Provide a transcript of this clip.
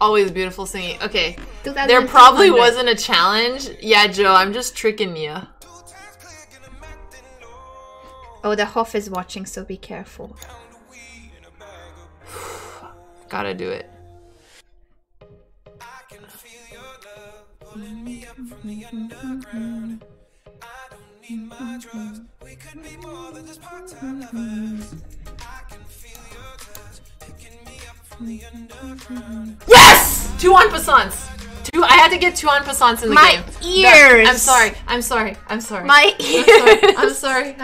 Always beautiful singing. Okay. There probably wasn't a challenge. Yeah, Joe, I'm just tricking you. Oh, the Hoff is watching, so be careful. Gotta do it. Mm-hmm. Mm-hmm. Mm-hmm. Yes! Two en passants. Two. I had to get two en passants in the My game. ears! I'm sorry. I'm sorry. I'm sorry. My I'm sorry. ears! I'm sorry.